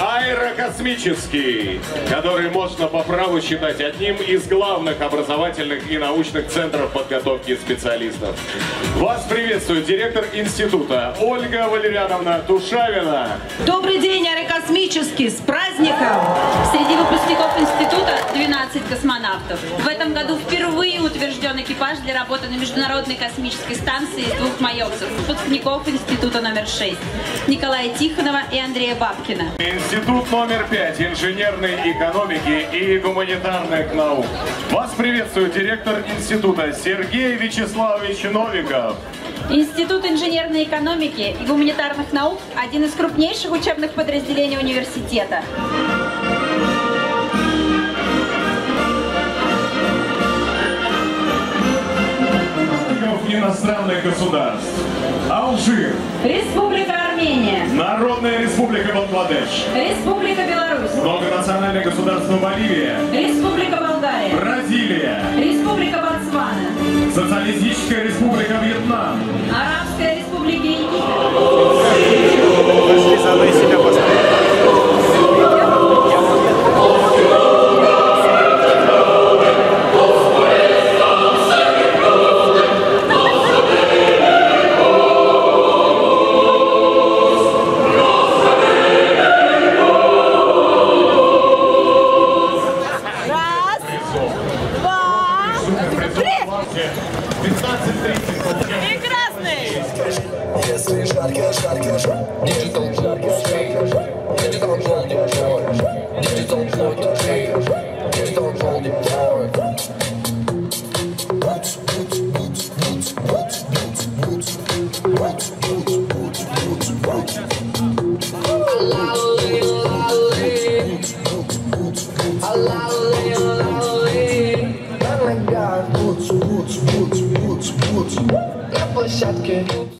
Аэрокосмический, который можно по праву считать одним из главных образовательных и научных центров подготовки специалистов. Вас приветствует директор института Ольга Валерьяновна Тушавина. Добрый день, аэрокосмический, с праздником! Среди выпускников института 12 космонавтов. В этом году впервые утвержден экипаж для работы на Международной космической станции из двух маёвцев, выпускников института номер 6. Николая Тихонова и Андрея Бабкина. Институт номер 5 инженерной экономики и гуманитарных наук. Вас приветствует директор института Сергей Вячеславович Новиков. Институт инженерной экономики и гуманитарных наук – один из крупнейших учебных подразделений университета. Иностранных государств. Алжир, Республика Армения, Народная Республика Бангладеш, Республика Беларусь, Многонациональное государство Боливия, Республика Болгария, Бразилия, Республика Ботсвана, Социалистическая Республика Вьетнам, Арабская Республика Египет, два, три. 15.30. Прекрасный. Если жарко, жарко, жарко. Digital Gold Digital Gold Digital Gold Digital Gold Allow móc, móc, móc,